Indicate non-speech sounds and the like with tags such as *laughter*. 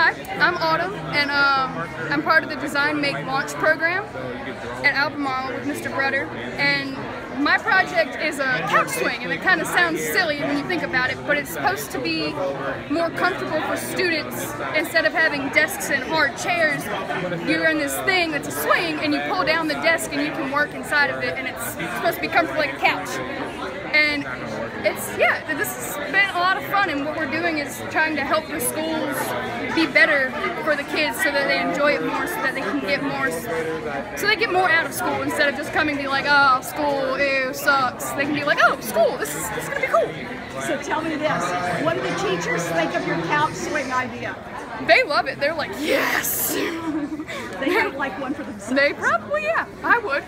Hi, I'm Autumn, and um, I'm part of the Design Make Launch program at Albemarle with Mr. Brutter. And my project is a couch swing, and it kind of sounds silly when you think about it, but it's supposed to be more comfortable for students instead of having desks and hard chairs. You're in this thing that's a swing, and you pull down the desk, and you can work inside of it, and it's supposed to be comfortable like a couch. And it's yeah, this has fun, and what we're doing is trying to help the schools be better for the kids so that they enjoy it more, so that they can get more, so they get more out of school instead of just coming to be like, oh, school, ew, sucks. They can be like, oh, school, this is this is gonna be cool. So tell me this: what do the teachers think of your couch swing idea? They love it. They're like, yes. They might *laughs* like one for themselves. They probably yeah. I would.